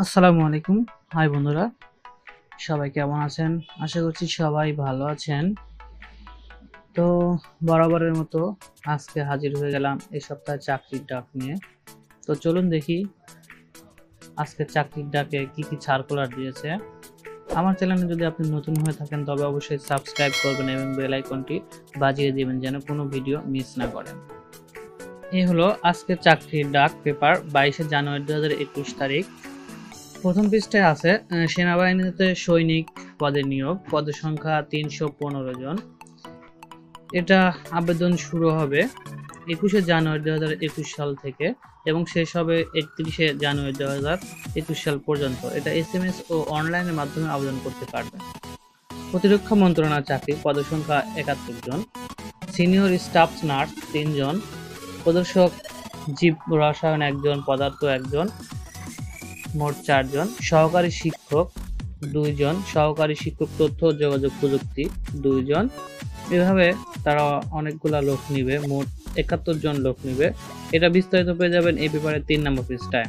আসসালামু আলাইকুম। হাই বন্ধুরা, সবাই কেমন আছেন? আশা করছি সবাই ভালো আছেন। তো বরাবরের মতো আজকে হাজির হয়ে গেলাম এই সপ্তাহে চাকরির ডাক নিয়ে। তো চলুন দেখি আজকে চাকরির ডাকে কি কি সার্কুলার দিয়েছে। আমার চ্যানেলে যদি আপনি নতুন হয়ে থাকেন, তবে অবশ্যই সাবস্ক্রাইব করবেন এবং বেল আইকনটি বাজিয়ে দিবেন যেন কোনো ভিডিও মিস না করেন। এই হলো আজকের চাকরির ডাক পেপার, বাইশে জানুয়ারি দু হাজার একুশ তারিখ। প্রথম পৃষ্ঠায় আছে সেনাবাহিনীতে সৈনিক পদে নিয়োগ, পদের সংখ্যা তিনশো পনেরো জন। এটা আবেদন শুরু হবে একুশে জানুয়ারি দু হাজার একুশ সাল থেকে এবং শেষ হবে একত্রিশে জানুয়ারি দু হাজার একুশ সাল পর্যন্ত। এটা এস এম এস ও অনলাইনের মাধ্যমে আবেদন করতে পারবে। প্রতিরক্ষা মন্ত্রণালয় চাকরি পদসংখ্যা একাত্তর জন। সিনিয়র স্টাফ নার্স তিনজন প্রদর্শক জীব রসায়ন একজন, পদার্থ একজন। মোট চারজন। সহকারী শিক্ষক দুইজন, সহকারী শিক্ষক তথ্য যোগাযোগ প্রযুক্তি দুইজন। এভাবে তারা অনেকগুলা লোক নিবে, মোট একাত্তর জন লোক নিবে। এটা বিস্তারিত পেয়ে যাবেন এই পেপারের তিন নম্বর পৃষ্ঠায়।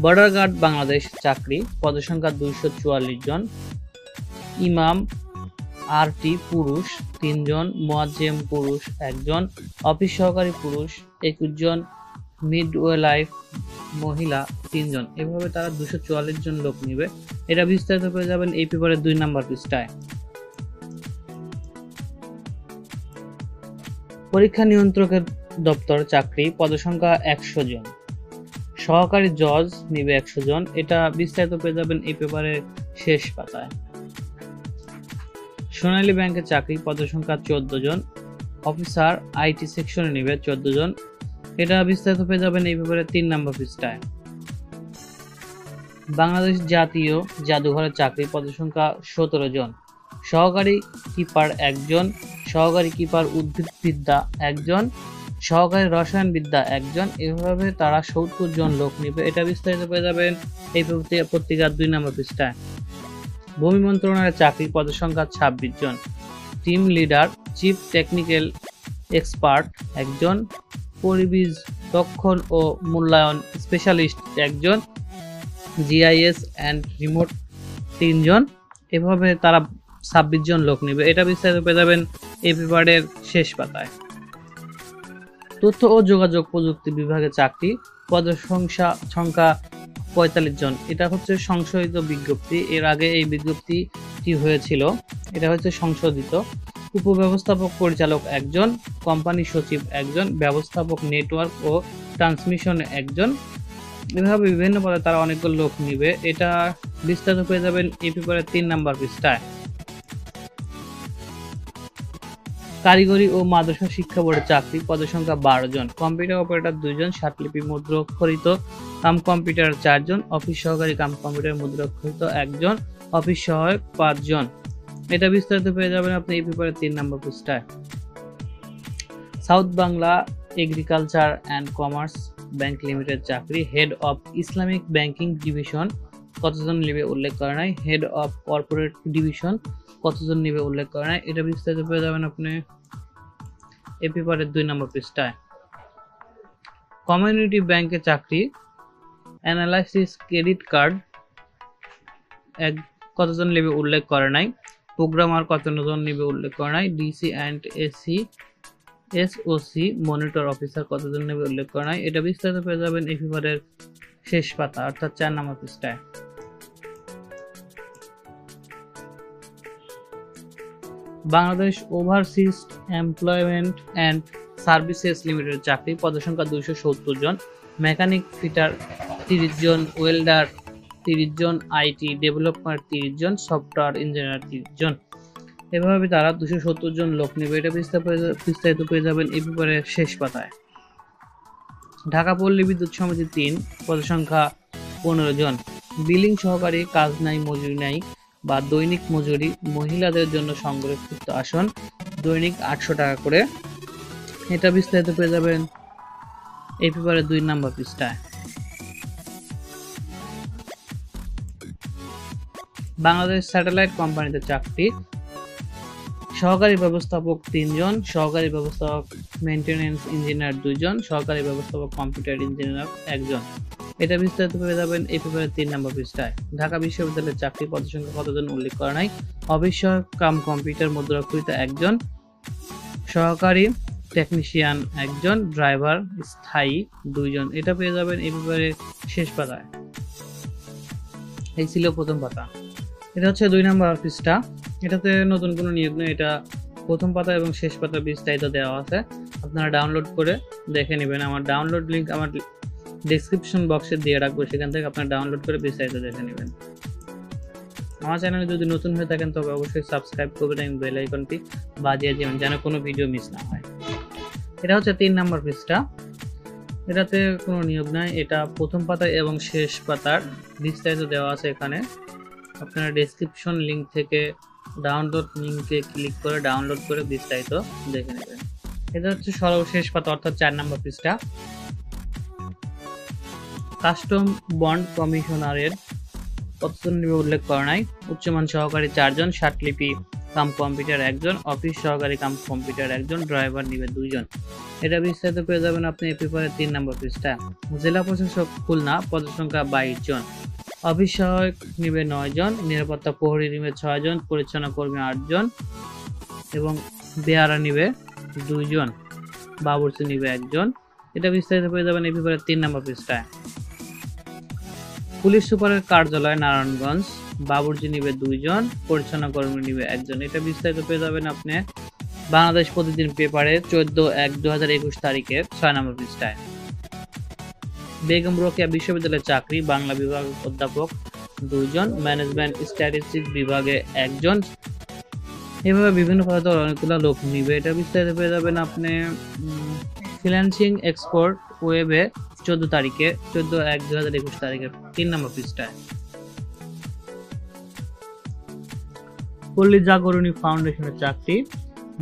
বর্ডার গার্ড বাংলাদেশ চাকরি পদের সংখ্যা দুইশো চুয়াল্লিশ জন। ইমাম আরটি পুরুষ তিনজন, মোয়াজ্জেম পুরুষ একজন, অফিস সহকারী পুরুষ একুশ জন মিডওয়েলাইফ মহিলা তিনজন। এভাবে তারা দুশো চুয়াল্লিশ জন লোক নিবে। এটা বিস্তারিত পেয়ে যাবেন এই পেপারের দুই নাম্বার পৃষ্ঠায়। পরীক্ষা নিয়ন্ত্রকের দপ্তর চাকরি, পদসংখ্যা একশো জন। সহকারী জজ নিবে একশো জন। এটা বিস্তারিত পেয়ে যাবেন এই পেপারের শেষ পাতায়। সোনালী ব্যাংকের চাকরি, পদসংখ্যা চোদ্দ জন। অফিসার, আইটি সেকশনে নিবে চোদ্দ জন। এটা বিস্তারিত পেয়ে যাবেন এই ব্যাপারে তিন নম্বর পৃষ্ঠায়। বাংলাদেশ জাতীয় জাদুঘরের চাকরি পদসংখ্যা সতেরো জন। সহকারী কিপার একজন, সহকারী কিপার উদ্ভিদবিদ্যা একজন, সহকারী রসায়ন বিদ্যা একজন। এভাবে তারা সত্তর জন লোক নিবে। এটা বিস্তারিত পেয়ে যাবেন এই পত্রিকার দুই নম্বর পৃষ্ঠায়। ভূমি মন্ত্রণালয়ের চাকরি পদসংখ্যা ছাব্বিশ জন। Team leader, chief technical expert একজন পরিবেশ রক্ষণ ও মূল্যায়ন স্পেশালিস্ট একজন জিআইএস অ্যান্ড রিমোট তিনজন। এভাবে তারা ছাব্বিশ জন লোক নেবে। এটা বিস্তারিত পেয়ে যাবেন এই পেপারের শেষ পাতায়। তথ্য ও যোগাযোগ প্রযুক্তি বিভাগে চাকরি পদের সংখ্যা সংখ্যা পঁয়তাল্লিশ জন। এটা হচ্ছে সংশোধিত বিজ্ঞপ্তি। এর আগে এই বিজ্ঞপ্তিটি হয়েছিল। এটা হচ্ছে সংশোধিত। উপব্যবস্থাপক পরিচালক একজন। কোম্পানি সচিব, একজন ব্যবস্থাপক, নেটওয়ার্ক ও ট্রান্সমিশন একজন। এভাবে বিভিন্ন পদে তারা অনেকগুলো লোক নিবে। এটা বিস্তারিত পেয়ে যাবেন এই পেপারের তিন নাম্বার পৃষ্ঠায়। কারিগরি ও মাদ্রাসা শিক্ষা বোর্ডের চাকরি, পদের সংখ্যা বারো জন। কম্পিউটার অপারেটর দুইজন ষাটলিপি মুদ্রাক্ষরিত কাম কম্পিউটার চারজন, অফিস সহকারী কাম কম্পিউটার মুদ্রাক্ষরিত একজন, অফিস সহায়ক পাঁচজন। এটা বিস্তারিত পেয়ে যাবেন আপনি এই পেপারের তিন নম্বর পৃষ্ঠায়। South Bangla agriculture and commerce bank limited চাকরি, head of Islamic banking division কতজন নেবে উল্লেখ করে নাই, হেড অফ কর্পোরেট ডিভিশন কতজন নেবে উল্লেখ করে নাই, এটা বিস্তারিত পেয়ে যাবেন আপনি এই পেপারের দুই নম্বর পৃষ্ঠায়। কমিউনিটি ব্যাংকে চাকরি, অ্যানালাইসিস ক্রেডিট কার্ড এক কতজন নেবে উল্লেখ করে নাই, প্রোগ্রামার কতজন নেবে উল্লেখ করে নাই, DC and AC SOC monitor officer কতজন নেবে উল্লেখ করে নাই। এটা বিস্তারিত পেয়ে যাবেন এই পেপারের শেষ পাতা, অর্থাৎ চার নম্বর পৃষ্ঠায়। Bangladesh overseas employment and services limited চাকরি, পদসংখ্যা দুইশো সত্তর জন মেকানিক ফিটার তিরিশ জন ওয়েল্ডার তিরিশ জন আইটি ডেভেলপার তিরিশ জন সফটওয়্যার ইঞ্জিনিয়ার তিরিশ জন। এভাবে তারা দুশো সত্তর জন লোক নেবে এটা বিস্তারিত পেয়ে যাবেন এই পেপারের শেষ পাতায়। ঢাকা পল্লী বিদ্যুৎ সমিতি তিন পদসংখ্যা পনেরো জন। বিলিং সহকারী কাজ নাই, মজুরি নাই বা দৈনিক মজুরি মহিলাদের জন্য সংরক্ষিত আসন দৈনিক আটশো টাকা করে। এটা বিস্তারিত পেয়ে যাবেন এই পেপারের দুই নাম্বার পৃষ্ঠায়। বাংলাদেশ স্যাটেলাইট কোম্পানিতে চাকরি সহকারী ব্যবস্থাপক তিনজন, সহকারী ব্যবস্থাপক মেনটেনেন্স ইঞ্জিনিয়ার দুইজন, সহকারী ব্যবস্থাপক কম্পিউটার ইঞ্জিনিয়ার একজন। এটা বিস্তারিত পেয়ে যাবেন এই পেপারের তিন নম্বর পৃষ্ঠায়। ঢাকা বিশ্ববিদ্যালয়ের চাকরি পদের সংখ্যা কতজন উল্লেখ করা নাই? অবিষয়ক কাম কম্পিউটার মুদ্রাকৃত একজন, সহকারী টেকনিশিয়ান একজন ড্রাইভার স্থায়ী দুইজন। এটা পেয়ে যাবেন এই পেপারের শেষ পাতায়। এই ছিল প্রথম পাতা। এটা হচ্ছে দুই নম্বর পৃষ্ঠা। এটাতে নতুন কোনো নিয়োগ নেই, এটা প্রথম পাতা এবং শেষ পাতা বিস্তারিত দেওয়া আছে। আপনারা ডাউনলোড করে দেখে নেবেন। আমার ডাউনলোড লিঙ্ক আমার ডিসক্রিপশন বক্সে দিয়ে রাখব, সেখান থেকে আপনারা ডাউনলোড করে বিস্তারিত দেখে নেবেন। আমার চ্যানেলে যদি নতুন হয়ে থাকেন, তবে অবশ্যই সাবস্ক্রাইব করবেন এবং বেল আইকনটি বাজিয়ে দেবেন, যেন কোনো ভিডিও মিস না হয়। এটা হচ্ছে তিন নম্বর পৃষ্ঠা। এটাতে কোনো নিয়োগ নাই, এটা প্রথম পাতা এবং শেষ পাতার বিস্তারিত দেওয়া আছে এখানে। আপনারা ডেসক্রিপশন লিঙ্ক থেকে ডাউনলোড লিঙ্কে ক্লিক করে ডাউনলোড করে বিস্তারিত দেখে নেবেন। এটা হচ্ছে সর্বশেষ পাতা, অর্থাৎ চার নম্বর পৃষ্ঠা। কাস্টম বন্ড কমিশনারের কতজন নিবে উল্লেখ করা নাই। উচ্চমান সহকারী চারজন লিপি কাম কম্পিউটার একজন অফিস সহকারী কাম কম্পিউটার একজন ড্রাইভার নিবে দুইজন। এটা বিস্তারিত পেয়ে যাবেন আপনি এই পেপারের তিন নম্বর পৃষ্ঠা জেলা প্রশাসক খুলনা, পদের সংখ্যা বাইশ জন। অফিস নিবে নয় জন, নিরাপত্তা প্রহরী নিবে ছয় জন পরিচ্ছন্ন কর্মী আটজন এবং বেয়ারা নিবে দুইজন বাবুর্চি নিবে একজন এটা বিস্তারিত পেয়ে যাবেন এই পেপারের তিন নম্বর পৃষ্ঠায়। পুলিশ সুপারের কার্যালয় নারায়ণগঞ্জ, বাবুর্চি নিবে দুইজন পরিচ্ছন্ন কর্মী নিবে একজন এটা বিস্তারিত পেয়ে যাবেন আপনি বাংলাদেশ প্রতিদিন পেপারে চোদ্দ এক দু হাজার একুশ তারিখের ছয় নম্বর পৃষ্ঠায়। বেগম রোকেয়া বিশ্ববিদ্যালয়ের চাকরি, বাংলা বিভাগ অধ্যাপক দুইজন, ম্যানেজমেন্ট স্ট্যাটিস্টিক্স বিভাগে একজন। এভাবে বিভিন্ন পদে অনেকগুলো লোক নিবে। এটা বিস্তারিত পেয়ে যাবেন আপনি ফ্রিল্যান্সিং এক্সপোর্ট ওয়েবে চোদ্দ তারিখে, চোদ্দ এক দু হাজার একুশ তারিখে তিন নম্বর পৃষ্ঠায়। পল্লী জাগরণী ফাউন্ডেশনের চাকরি।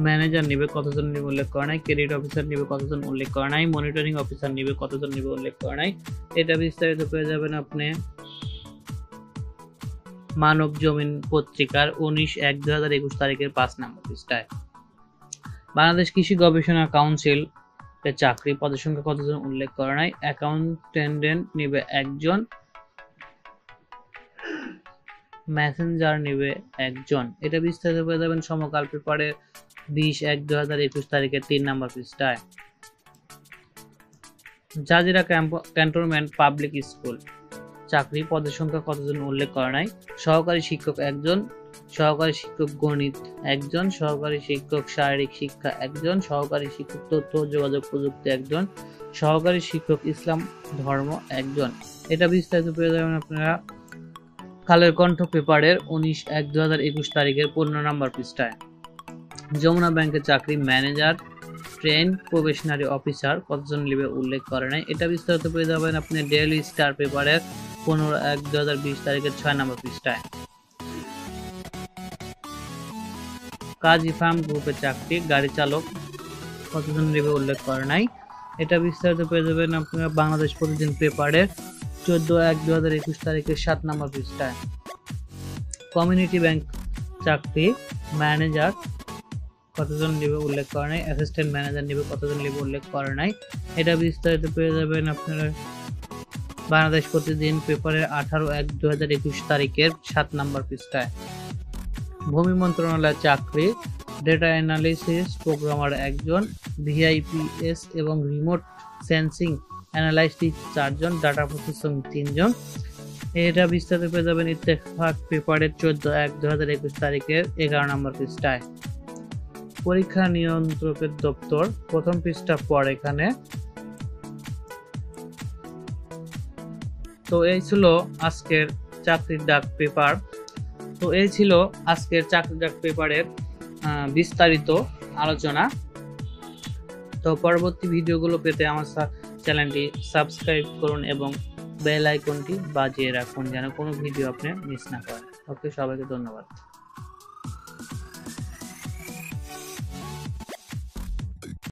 ম্যানেজার নিবে, কতজন নিবে উল্লেখ করা নাই ক্রেডিট অফিসার নিবে কতজন উল্লেখ করা নাই মনিটরিং অফিসার নিবে কতজন নিবে উল্লেখ করা নাই। এটা বিস্তারিত পেয়ে যাবেন আপনি মানব জমিন পত্রিকার উনিশ এক দু হাজার একুশ তারিখের পাঁচ নম্বর পৃষ্ঠায়। বাংলাদেশ কৃষি গবেষণা কাউন্সিল চাকরি পদের সংখ্যা কতজন উল্লেখ করা নাই অ্যাকাউন্টেন্ডেন্ট নিবে একজন মেসেঞ্জার নিবে একজন। এটা বিস্তারিত পেয়ে যাবেন সমকাল পেপারে বিশ এক দু হাজার একুশ তারিখের তিন নম্বর পৃষ্ঠায়। Jazira cantonment, public school. চাকরি পদের সংখ্যা কতজন উল্লেখ করা নাই? সহকারী শিক্ষক একজন, সহকারী শিক্ষক গণিত একজন, সহকারী শিক্ষক শারীরিক শিক্ষা একজন, সহকারী শিক্ষক তথ্য, যোগাযোগ প্রযুক্তি একজন, সহকারী শিক্ষক ইসলাম ধর্ম একজন। এটা বিস্তারিত পেয়ে যাবেন আপনারা কালের কণ্ঠ পেপারের উনিশ এক দু হাজার একুশ তারিখের পনেরো নম্বর পৃষ্ঠায়। যমুনা ব্যাংকের চাকরি ম্যানেজার, ট্রেন প্রবেশনারি অফিসার কতজন লিবে উল্লেখ করে নাই। এটা বিস্তারিত পেয়ে যাবেন আপনি ডেইলি স্টার পেপারের পনেরো এক দু হাজার বিশ তারিখের ছয় নম্বর পৃষ্ঠায়। কাজী ফার্ম গ্রুপের চাকরি, গাড়ি চালক কতজন লিবে উল্লেখ করে নাই। এটা বিস্তারিত পেয়ে যাবেন আপনারা বাংলাদেশ প্রতিদিন পেপারের চোদ্দ এক দু হাজার একুশ তারিখের সাত নম্বর পৃষ্ঠায়। কমিউনিটি ব্যাংক চাকরি ম্যানেজার কতজন নিবে উল্লেখ করা নাই অ্যাসিস্ট্যান্ট ম্যানেজার নিবে কতজন নিবে উল্লেখ করা নাই। এটা বিস্তারিত পেয়ে যাবেন আপনারা বাংলাদেশ প্রতিদিন পেপারের আঠারো এক দু হাজার একুশ তারিখের সাত নম্বর পৃষ্ঠায়। ভূমি মন্ত্রণালয়ের চাকরি ডেটা অ্যানালিসিস প্রোগ্রামার একজন ভিআইপিএস এবং রিমোট সেন্সিং অ্যানালাইসিস চারজন ডাটা প্রসেসিং তিনজন। এটা বিস্তারিত পেয়ে যাবেন ইত্তেফাক পেপারের চোদ্দ এক দু হাজার একুশ তারিখের এগারো নম্বর পৃষ্ঠায়। পরীক্ষা নিয়ন্ত্রকের দপ্তর, প্রথম পৃষ্ঠা পর এখানে। তো এই ছিল আজকের চাকরির ডাক পেপার। তো এই ছিল আজকের চাকরির ডাক পেপারের বিস্তারিত আলোচনা। তো পরবর্তী ভিডিওগুলো পেতে আমার চ্যানেলটি সাবস্ক্রাইব করুন এবং বেল আইকনটি বাজিয়ে রাখুন যেন কোনো ভিডিও আপনি মিস না করেন। ওকে, সবাইকে ধন্যবাদ।